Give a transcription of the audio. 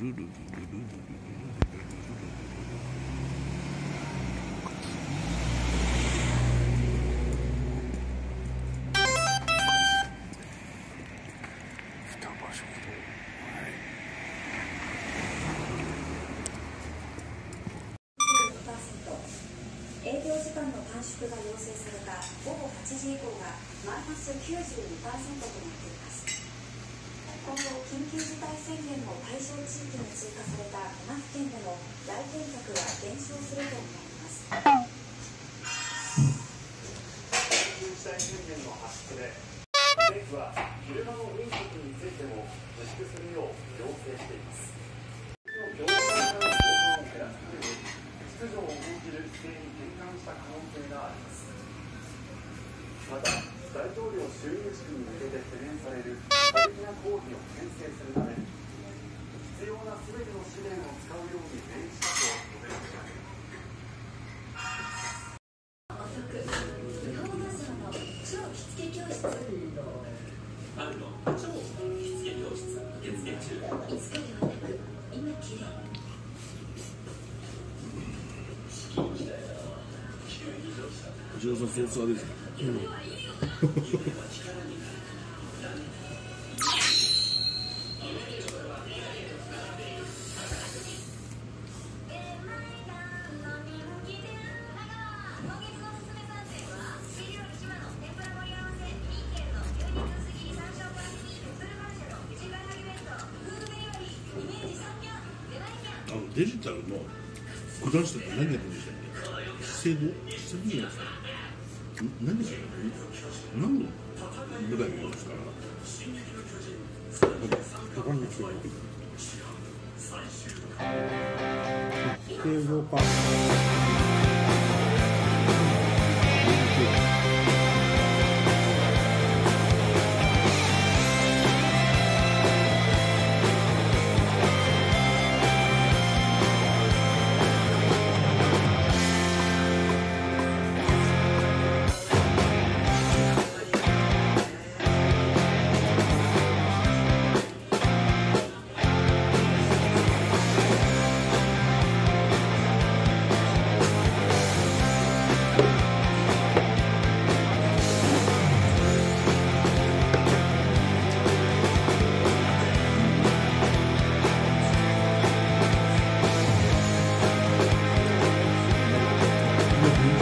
ルルルルルル短縮が要請された午後8時以降がマイナス92%となっています。今後緊急事態宣言の対象地域に追加された7府県でも来店客は減少するとみられます緊急事態宣言の発出で政府は車の運送についても自粛するよう要請しています業界からの増加を減らすために秩序を重んじる姿勢に転換した可能性がありますまた大統領就任式に向けて懸念される 過激な抗議を牽制するため必要な全ての資源を使うように命じた。と述べました遅く無法マスターの超着付デジタルの九段下って何やってるんでしたっけ資生堂資生堂じゃないですか何でしたっけ何の舞台なんですかわかんないですよ。ステージか。you.